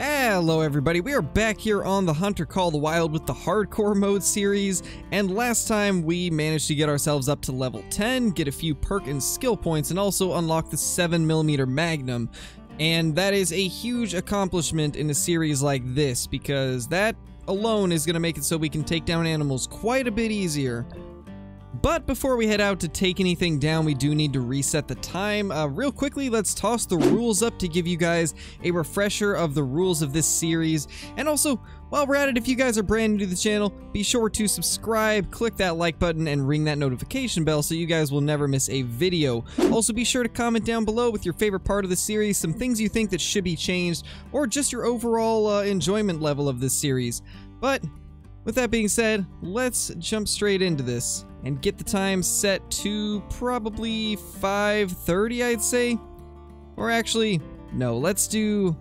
Hello everybody, we are back here on the Hunter Call the Wild with the Hardcore Mode series, and last time we managed to get ourselves up to level 10, get a few perk and skill points, and also unlock the 7mm Magnum. And that is a huge accomplishment in a series like this, because that alone is going to make it so we can take down animals quite a bit easier. But before we head out to take anything down, we do need to reset the time. Uh, real quickly, let's toss the rules up to give you guys a refresher of the rules of this series. And also, while we're at it, if you guys are brand new to the channel, be sure to subscribe, click that like button, and ring that notification bell so you guys will never miss a video. Also, be sure to comment down below with your favorite part of the series, some things you think that should be changed, or just your overall uh, enjoyment level of this series. But with that being said, let's jump straight into this and get the time set to probably 5.30, I'd say. Or actually, no, let's do...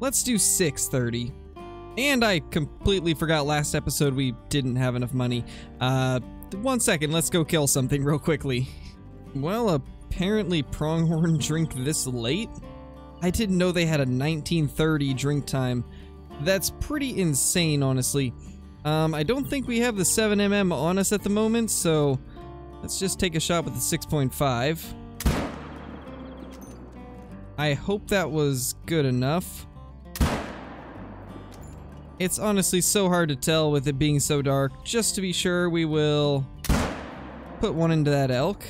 Let's do 6.30. And I completely forgot last episode we didn't have enough money. Uh, one second, let's go kill something real quickly. Well, apparently pronghorn drink this late? I didn't know they had a 1930 drink time. That's pretty insane, honestly. Um, I don't think we have the 7mm on us at the moment, so let's just take a shot with the 6.5. I hope that was good enough. It's honestly so hard to tell with it being so dark. Just to be sure, we will put one into that elk.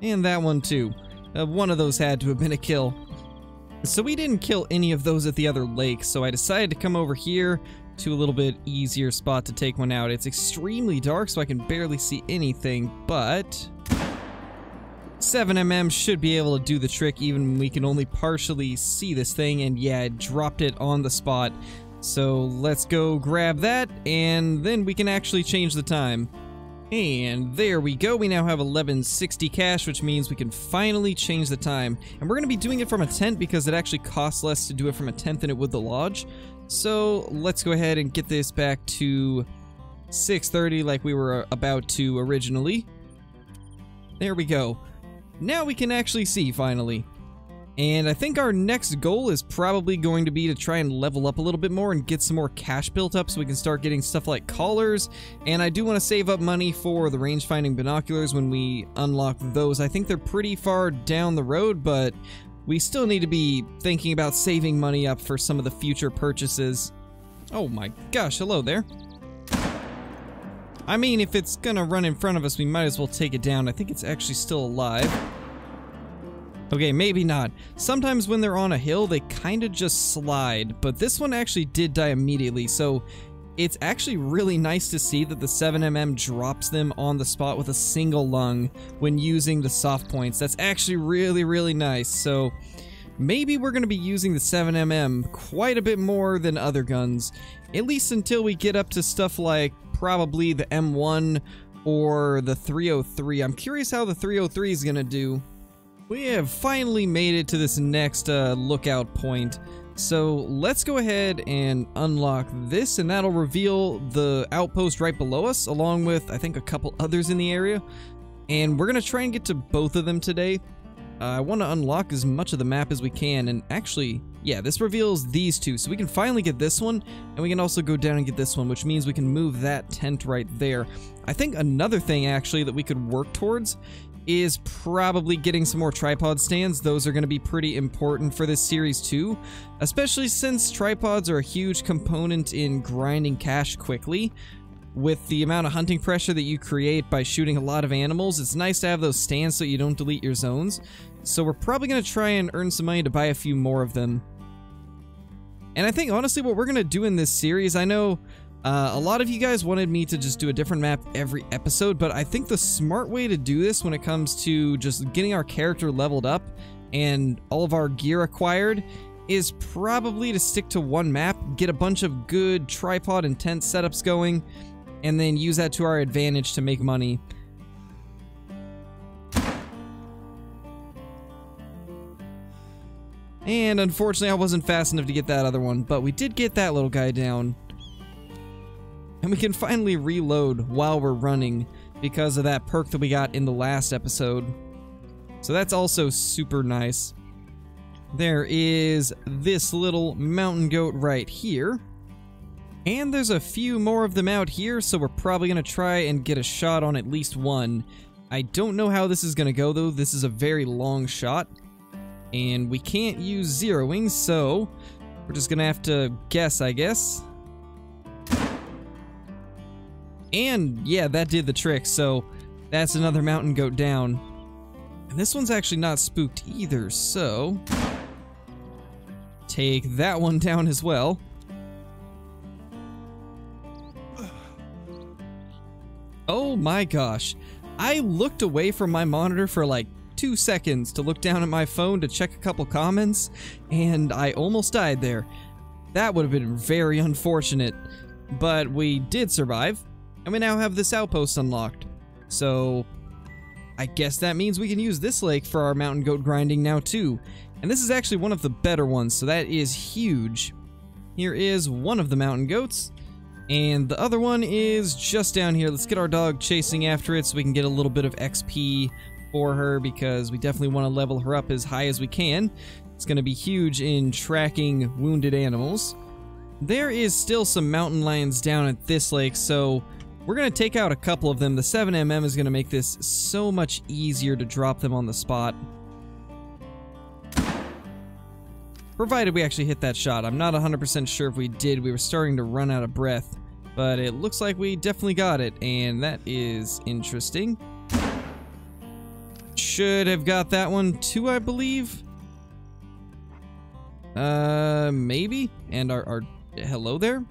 And that one too. Uh, one of those had to have been a kill. So we didn't kill any of those at the other lake, so I decided to come over here to a little bit easier spot to take one out. It's extremely dark, so I can barely see anything, but... 7mm should be able to do the trick even when we can only partially see this thing, and yeah, it dropped it on the spot. So let's go grab that, and then we can actually change the time. And there we go, we now have 1160 cash, which means we can finally change the time. And we're going to be doing it from a tent because it actually costs less to do it from a tent than it would the lodge. So let's go ahead and get this back to 6.30 like we were about to originally. There we go. Now we can actually see, finally. And I think our next goal is probably going to be to try and level up a little bit more and get some more cash built up so we can start getting stuff like collars. And I do want to save up money for the range finding binoculars when we unlock those. I think they're pretty far down the road, but we still need to be thinking about saving money up for some of the future purchases. Oh my gosh, hello there. I mean, if it's gonna run in front of us, we might as well take it down. I think it's actually still alive. Okay, maybe not. Sometimes when they're on a hill, they kind of just slide, but this one actually did die immediately, so it's actually really nice to see that the 7mm drops them on the spot with a single lung when using the soft points. That's actually really, really nice, so maybe we're going to be using the 7mm quite a bit more than other guns, at least until we get up to stuff like probably the M1 or the 303. I'm curious how the 303 is going to do. We have finally made it to this next uh, lookout point. So let's go ahead and unlock this and that'll reveal the outpost right below us along with I think a couple others in the area. And we're going to try and get to both of them today. Uh, I want to unlock as much of the map as we can and actually, yeah, this reveals these two. So we can finally get this one and we can also go down and get this one which means we can move that tent right there. I think another thing actually that we could work towards is probably getting some more tripod stands. Those are going to be pretty important for this series too, especially since tripods are a huge component in grinding cash quickly. With the amount of hunting pressure that you create by shooting a lot of animals, it's nice to have those stands so you don't delete your zones. So we're probably going to try and earn some money to buy a few more of them. And I think honestly what we're going to do in this series, I know uh, a lot of you guys wanted me to just do a different map every episode, but I think the smart way to do this when it comes to just getting our character leveled up and all of our gear acquired is probably to stick to one map, get a bunch of good tripod and tent setups going, and then use that to our advantage to make money. And unfortunately I wasn't fast enough to get that other one, but we did get that little guy down. And we can finally reload while we're running because of that perk that we got in the last episode. So that's also super nice. There is this little mountain goat right here. And there's a few more of them out here, so we're probably going to try and get a shot on at least one. I don't know how this is going to go, though. This is a very long shot. And we can't use zeroing, so we're just going to have to guess, I guess. And, yeah, that did the trick, so that's another mountain goat down. And this one's actually not spooked either, so... Take that one down as well. Oh my gosh. I looked away from my monitor for like two seconds to look down at my phone to check a couple comments, and I almost died there. That would have been very unfortunate, but we did survive, and we now have this outpost unlocked. So, I guess that means we can use this lake for our mountain goat grinding now too. And this is actually one of the better ones, so that is huge. Here is one of the mountain goats. And the other one is just down here. Let's get our dog chasing after it so we can get a little bit of XP for her because we definitely want to level her up as high as we can. It's going to be huge in tracking wounded animals. There is still some mountain lions down at this lake, so we're going to take out a couple of them. The 7mm is going to make this so much easier to drop them on the spot. Provided we actually hit that shot. I'm not 100% sure if we did. We were starting to run out of breath. But it looks like we definitely got it, and that is interesting. Should have got that one too, I believe. Uh, maybe? And our, our hello there?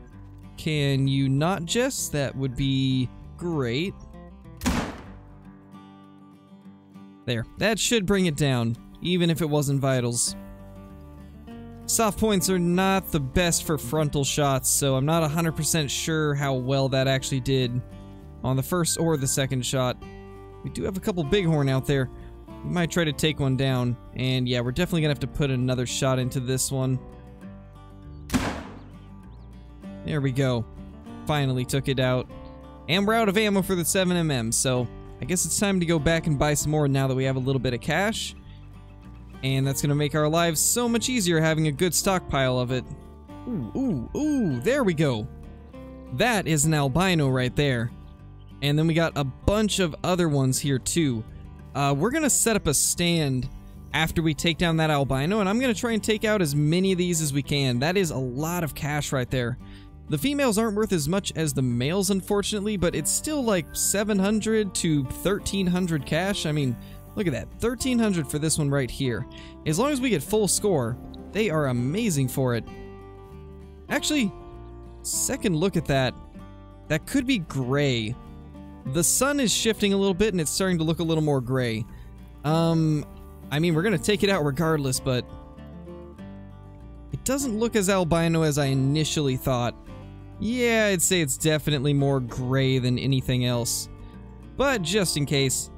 Can you not just? That would be great. There. That should bring it down, even if it wasn't vitals. Soft points are not the best for frontal shots, so I'm not 100% sure how well that actually did on the first or the second shot. We do have a couple bighorn out there. We might try to take one down. And yeah, we're definitely going to have to put another shot into this one. There we go. Finally took it out. And we're out of ammo for the 7mm, so I guess it's time to go back and buy some more now that we have a little bit of cash. And that's going to make our lives so much easier having a good stockpile of it. Ooh, ooh, ooh, there we go. That is an albino right there. And then we got a bunch of other ones here too. Uh, we're going to set up a stand after we take down that albino, and I'm going to try and take out as many of these as we can. That is a lot of cash right there. The females aren't worth as much as the males, unfortunately, but it's still like 700 to 1300 cash. I mean, Look at that, 1300 for this one right here. As long as we get full score, they are amazing for it. Actually, second look at that, that could be gray. The sun is shifting a little bit and it's starting to look a little more gray. Um, I mean, we're going to take it out regardless, but it doesn't look as albino as I initially thought. Yeah, I'd say it's definitely more gray than anything else. But just in case,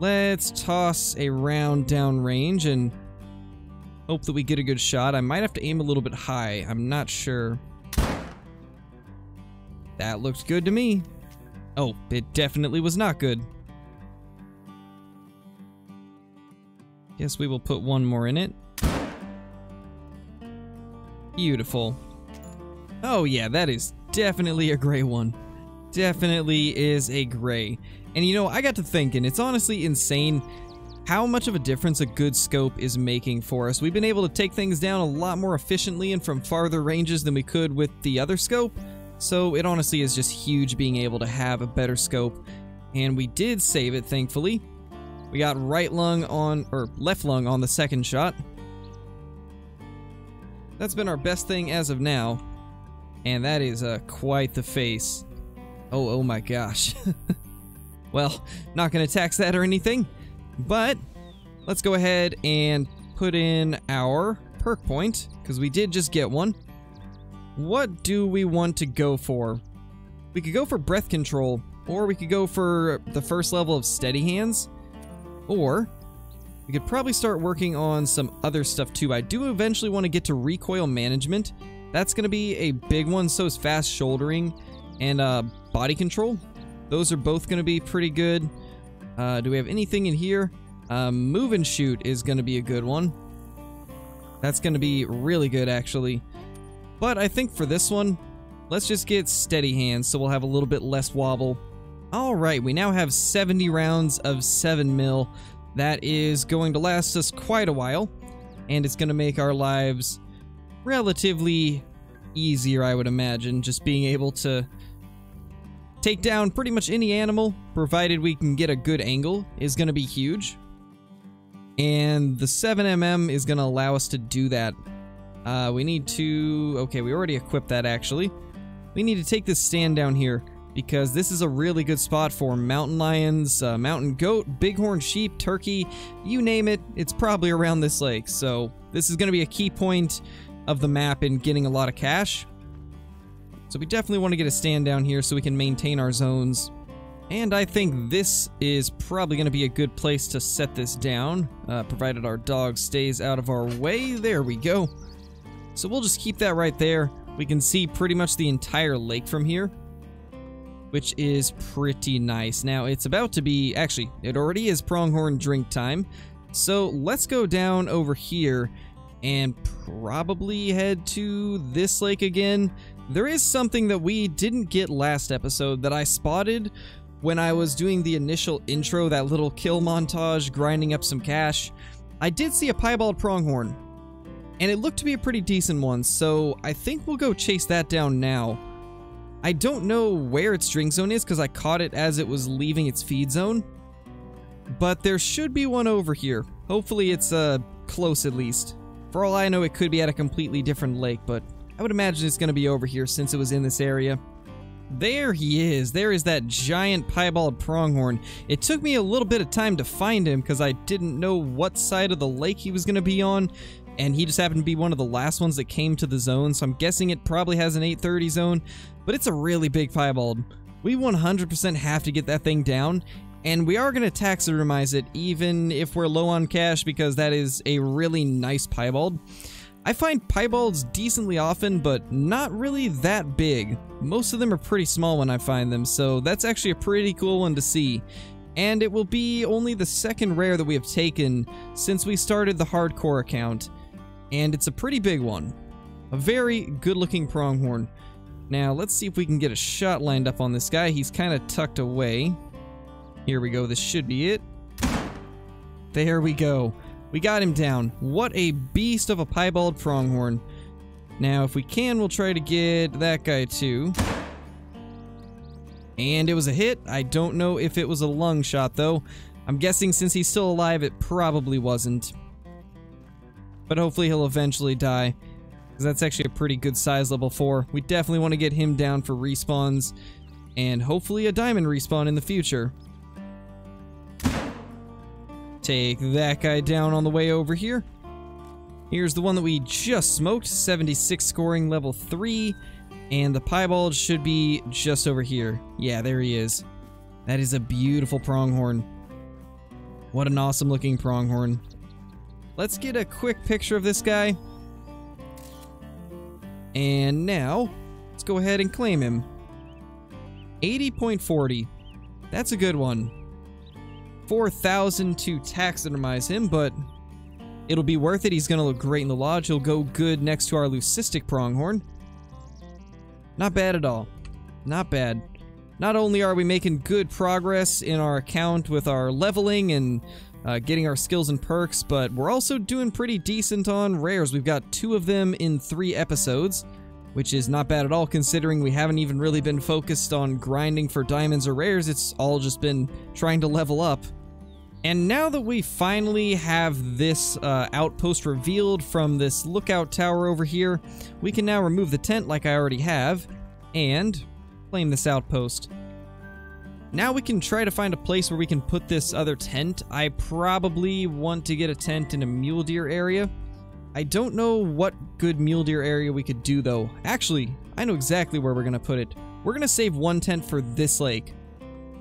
Let's toss a round down range and hope that we get a good shot. I might have to aim a little bit high. I'm not sure. That looks good to me. Oh, it definitely was not good. Guess we will put one more in it. Beautiful. Oh yeah, that is definitely a gray one. Definitely is a gray. And you know, I got to thinking, it's honestly insane how much of a difference a good scope is making for us. We've been able to take things down a lot more efficiently and from farther ranges than we could with the other scope. So it honestly is just huge being able to have a better scope. And we did save it, thankfully. We got right lung on, or left lung on the second shot. That's been our best thing as of now. And that is uh, quite the face. Oh, oh my gosh. Well, not going to tax that or anything, but let's go ahead and put in our perk point, because we did just get one. What do we want to go for? We could go for breath control, or we could go for the first level of steady hands, or we could probably start working on some other stuff too. I do eventually want to get to recoil management. That's going to be a big one, so is fast shouldering and uh, body control. Those are both going to be pretty good. Uh, do we have anything in here? Um, move and shoot is going to be a good one. That's going to be really good, actually. But I think for this one, let's just get steady hands so we'll have a little bit less wobble. Alright, we now have 70 rounds of 7 mil. That is going to last us quite a while, and it's going to make our lives relatively easier, I would imagine, just being able to take down pretty much any animal, provided we can get a good angle, is going to be huge. And the 7mm is going to allow us to do that. Uh, we need to... Okay, we already equipped that, actually. We need to take this stand down here, because this is a really good spot for mountain lions, uh, mountain goat, bighorn sheep, turkey, you name it, it's probably around this lake. So this is going to be a key point of the map and getting a lot of cash. So we definitely want to get a stand down here so we can maintain our zones. And I think this is probably going to be a good place to set this down, uh, provided our dog stays out of our way. There we go. So we'll just keep that right there. We can see pretty much the entire lake from here, which is pretty nice. Now, it's about to be, actually, it already is pronghorn drink time. So let's go down over here and probably head to this lake again. There is something that we didn't get last episode that I spotted when I was doing the initial intro, that little kill montage, grinding up some cash, I did see a piebald pronghorn. And it looked to be a pretty decent one, so I think we'll go chase that down now. I don't know where its drink zone is because I caught it as it was leaving its feed zone. But there should be one over here. Hopefully it's uh, close at least. For all I know, it could be at a completely different lake, but I would imagine it's going to be over here since it was in this area. There he is. There is that giant piebald pronghorn. It took me a little bit of time to find him because I didn't know what side of the lake he was going to be on, and he just happened to be one of the last ones that came to the zone, so I'm guessing it probably has an 830 zone, but it's a really big piebald. We 100% have to get that thing down, and we are going to taxidermize it even if we're low on cash because that is a really nice piebald. I find piebalds decently often, but not really that big. Most of them are pretty small when I find them, so that's actually a pretty cool one to see. And it will be only the second rare that we have taken since we started the hardcore account. And it's a pretty big one. A very good looking pronghorn. Now, let's see if we can get a shot lined up on this guy. He's kind of tucked away. Here we go. This should be it. There we go. We got him down. What a beast of a piebald pronghorn. Now, if we can, we'll try to get that guy too. And it was a hit. I don't know if it was a lung shot, though. I'm guessing since he's still alive, it probably wasn't. But hopefully he'll eventually die. Because that's actually a pretty good size level 4. We definitely want to get him down for respawns. And hopefully a diamond respawn in the future. Take that guy down on the way over here. Here's the one that we just smoked, 76 scoring, level 3. And the piebald should be just over here. Yeah, there he is. That is a beautiful pronghorn. What an awesome looking pronghorn. Let's get a quick picture of this guy. And now, let's go ahead and claim him. 80.40. That's a good one. 4,000 to taxidermize him, but it'll be worth it. He's going to look great in the lodge. He'll go good next to our leucistic pronghorn. Not bad at all. Not bad. Not only are we making good progress in our account with our leveling and uh, getting our skills and perks, but we're also doing pretty decent on rares. We've got two of them in three episodes, which is not bad at all considering we haven't even really been focused on grinding for diamonds or rares. It's all just been trying to level up. And now that we finally have this uh, outpost revealed from this lookout tower over here, we can now remove the tent like I already have, and claim this outpost. Now we can try to find a place where we can put this other tent. I probably want to get a tent in a mule deer area. I don't know what good mule deer area we could do though. Actually, I know exactly where we're to put it. We're to save one tent for this lake.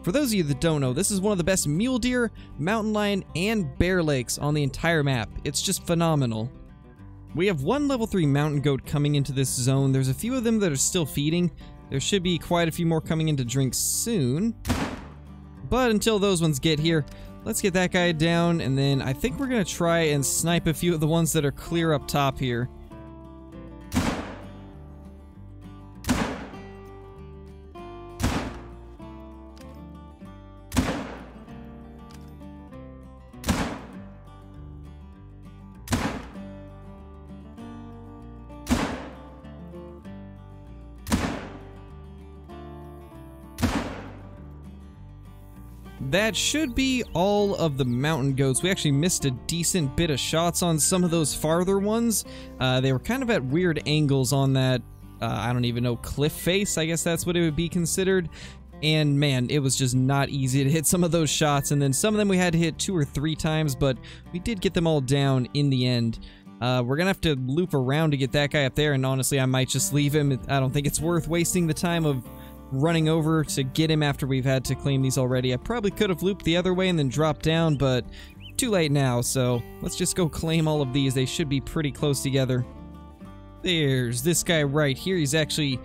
For those of you that don't know, this is one of the best mule deer, mountain lion, and bear lakes on the entire map. It's just phenomenal. We have one level 3 mountain goat coming into this zone. There's a few of them that are still feeding. There should be quite a few more coming in to drink soon. But until those ones get here, let's get that guy down, and then I think we're going to try and snipe a few of the ones that are clear up top here. That should be all of the mountain goats. We actually missed a decent bit of shots on some of those farther ones. Uh, they were kind of at weird angles on that, uh, I don't even know, cliff face, I guess that's what it would be considered. And man, it was just not easy to hit some of those shots, and then some of them we had to hit two or three times, but we did get them all down in the end. Uh, we're gonna have to loop around to get that guy up there, and honestly, I might just leave him. I don't think it's worth wasting the time of running over to get him after we've had to claim these already. I probably could have looped the other way and then dropped down, but too late now, so let's just go claim all of these. They should be pretty close together. There's this guy right here. He's actually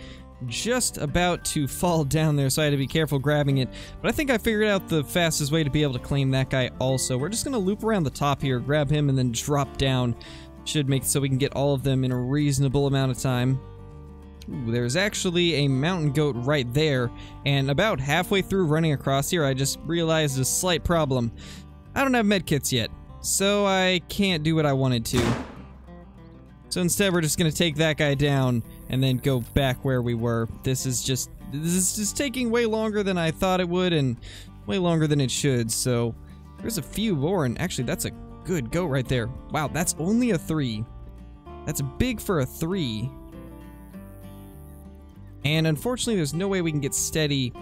just about to fall down there, so I had to be careful grabbing it. But I think I figured out the fastest way to be able to claim that guy also. We're just going to loop around the top here, grab him, and then drop down. Should make so we can get all of them in a reasonable amount of time. Ooh, there's actually a mountain goat right there, and about halfway through running across here, I just realized a slight problem. I don't have medkits yet, so I can't do what I wanted to. So instead, we're just gonna take that guy down and then go back where we were. This is just this is just taking way longer than I thought it would, and way longer than it should. So there's a few more, and actually, that's a good goat right there. Wow, that's only a three. That's big for a three. And unfortunately, there's no way we can get steady.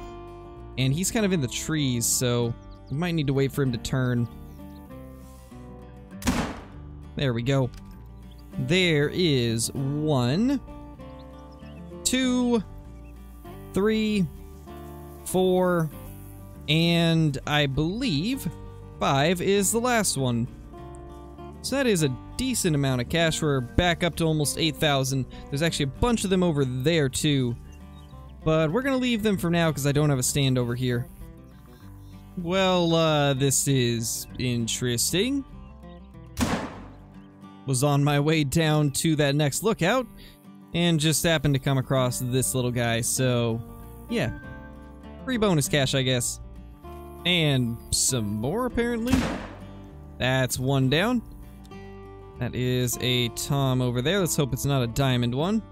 And he's kind of in the trees, so we might need to wait for him to turn. There we go. There is one, two, three, four, and I believe five is the last one. So that is a decent amount of cash. We're back up to almost 8,000. There's actually a bunch of them over there too. But we're gonna leave them for now because I don't have a stand over here. Well, uh, this is interesting. Was on my way down to that next lookout, and just happened to come across this little guy, so, yeah. Free bonus cash, I guess. And some more, apparently. That's one down. That is a Tom over there. Let's hope it's not a diamond one.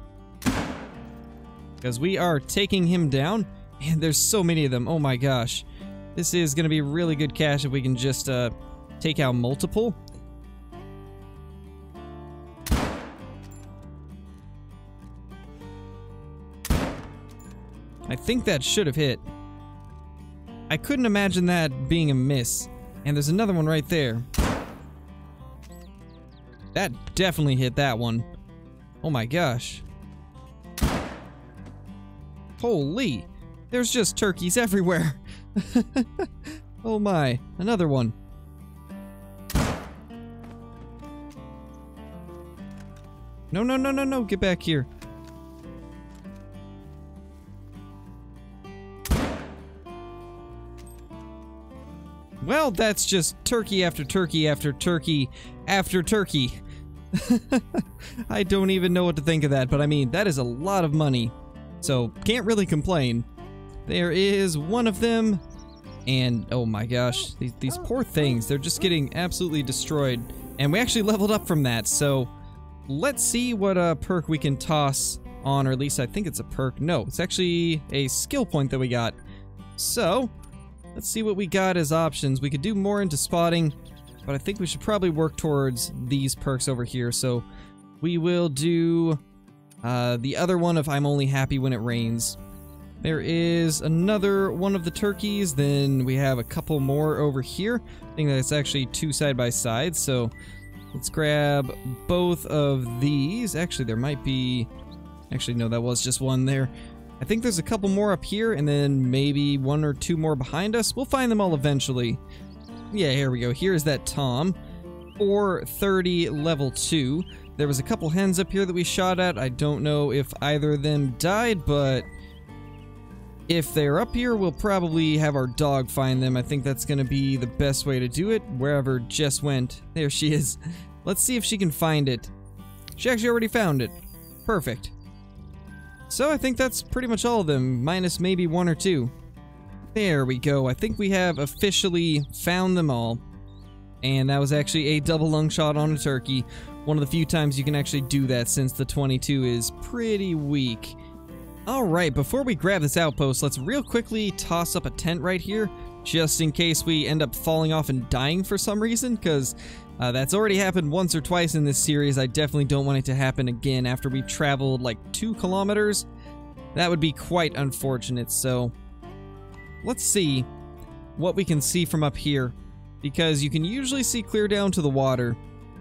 Because we are taking him down. And there's so many of them. Oh my gosh. This is going to be really good cash if we can just uh, take out multiple. I think that should have hit. I couldn't imagine that being a miss. And there's another one right there. That definitely hit that one. Oh my gosh. Holy! There's just turkeys everywhere! oh my, another one. No, no, no, no, no, get back here. Well, that's just turkey after turkey after turkey after turkey. I don't even know what to think of that, but I mean, that is a lot of money. So, can't really complain. There is one of them, and oh my gosh, these, these poor things, they're just getting absolutely destroyed. And we actually leveled up from that, so let's see what uh, perk we can toss on, or at least I think it's a perk. No, it's actually a skill point that we got. So, let's see what we got as options. We could do more into spotting, but I think we should probably work towards these perks over here. So, we will do uh, the other one of I'm only happy when it rains. There is another one of the turkeys, then we have a couple more over here. I think that's actually two side by side, so let's grab both of these. Actually, there might be... Actually, no, that was just one there. I think there's a couple more up here, and then maybe one or two more behind us. We'll find them all eventually. Yeah, here we go. Here's that Tom. 430 level 2. There was a couple hens up here that we shot at. I don't know if either of them died, but If they're up here, we'll probably have our dog find them. I think that's going to be the best way to do it, wherever Jess went. There she is. Let's see if she can find it. She actually already found it. Perfect. So I think that's pretty much all of them, minus maybe one or two. There we go. I think we have officially found them all. And that was actually a double lung shot on a turkey. One of the few times you can actually do that since the 22 is pretty weak. Alright, before we grab this outpost, let's real quickly toss up a tent right here, just in case we end up falling off and dying for some reason, because uh, that's already happened once or twice in this series. I definitely don't want it to happen again after we traveled like two kilometers. That would be quite unfortunate, so let's see what we can see from up here, because you can usually see clear down to the water.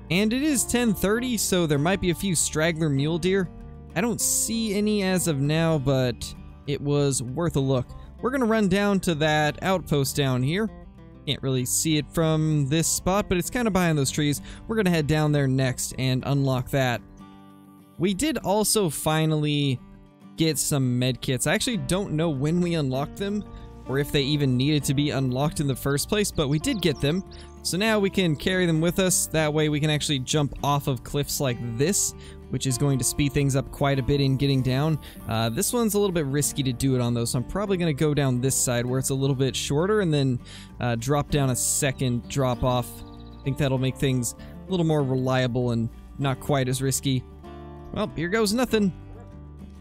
And it is 1030, so there might be a few straggler mule deer. I don't see any as of now, but it was worth a look. We're going to run down to that outpost down here. Can't really see it from this spot, but it's kind of behind those trees. We're going to head down there next and unlock that. We did also finally get some medkits. I actually don't know when we unlocked them or if they even needed to be unlocked in the first place, but we did get them. So now we can carry them with us. That way we can actually jump off of cliffs like this which is going to speed things up quite a bit in getting down. Uh, this one's a little bit risky to do it on though, so I'm probably going to go down this side where it's a little bit shorter and then uh, drop down a second drop off. I think that'll make things a little more reliable and not quite as risky. Well, here goes nothing.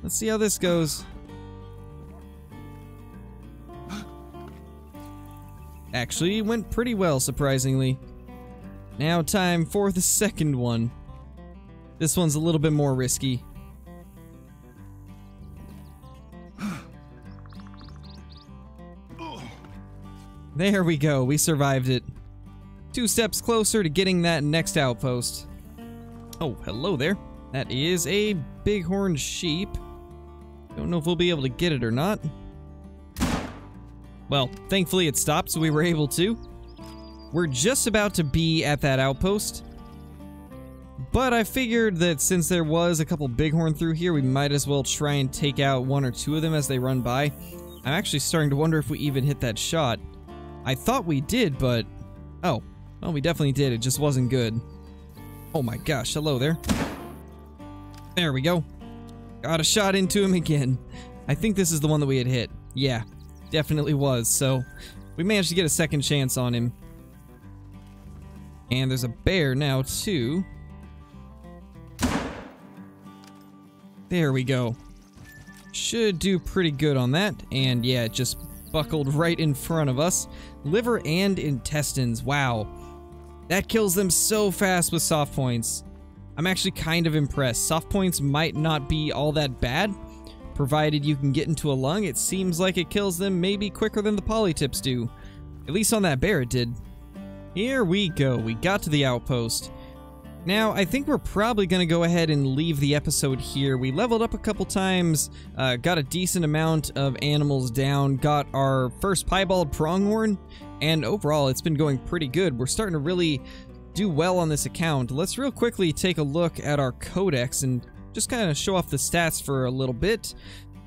Let's see how this goes. Actually, went pretty well, surprisingly. Now time for the second one. This one's a little bit more risky. There we go, we survived it. Two steps closer to getting that next outpost. Oh, hello there. That is a bighorn sheep. Don't know if we'll be able to get it or not. Well, thankfully it stopped, so we were able to. We're just about to be at that outpost. But I figured that since there was a couple bighorn through here, we might as well try and take out one or two of them as they run by. I'm actually starting to wonder if we even hit that shot. I thought we did, but... Oh. Well, we definitely did. It just wasn't good. Oh my gosh, hello there. There we go. Got a shot into him again. I think this is the one that we had hit. Yeah, definitely was. So, we managed to get a second chance on him. And there's a bear now, too. There we go. Should do pretty good on that. And yeah, it just buckled right in front of us. Liver and intestines. Wow. That kills them so fast with soft points. I'm actually kind of impressed. Soft points might not be all that bad. Provided you can get into a lung, it seems like it kills them maybe quicker than the polytips do. At least on that bear it did. Here we go. We got to the outpost. Now, I think we're probably going to go ahead and leave the episode here. We leveled up a couple times, uh, got a decent amount of animals down, got our first piebald pronghorn, and overall it's been going pretty good. We're starting to really do well on this account. Let's real quickly take a look at our codex and just kind of show off the stats for a little bit.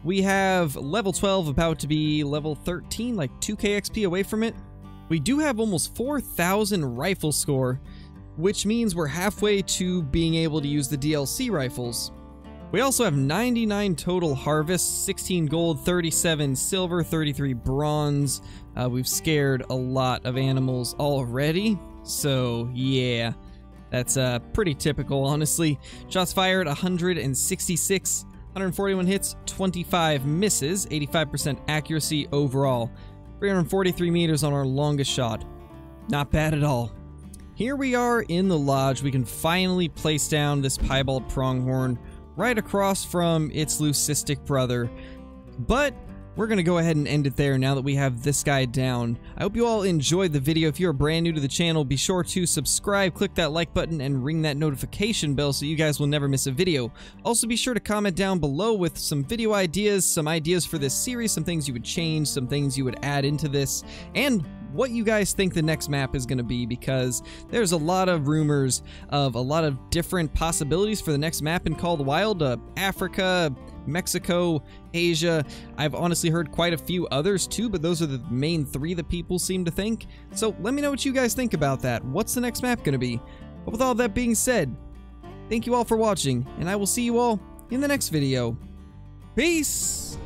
We have level 12 about to be level 13, like 2k XP away from it. We do have almost 4,000 rifle score, which means we're halfway to being able to use the DLC rifles. We also have 99 total harvests, 16 gold, 37 silver, 33 bronze. Uh, we've scared a lot of animals already, so yeah, that's uh, pretty typical, honestly. Shots fired, 166, 141 hits, 25 misses, 85% accuracy overall. 343 meters on our longest shot. Not bad at all. Here we are in the lodge. We can finally place down this piebald pronghorn right across from its leucistic brother. But we're going to go ahead and end it there now that we have this guy down. I hope you all enjoyed the video. If you're brand new to the channel, be sure to subscribe, click that like button, and ring that notification bell so you guys will never miss a video. Also, be sure to comment down below with some video ideas, some ideas for this series, some things you would change, some things you would add into this, and what you guys think the next map is going to be because there's a lot of rumors of a lot of different possibilities for the next map in Call of the Wild. Uh, Africa, Mexico, Asia. I've honestly heard quite a few others too, but those are the main three that people seem to think. So let me know what you guys think about that. What's the next map going to be? But with all that being said, thank you all for watching, and I will see you all in the next video. Peace!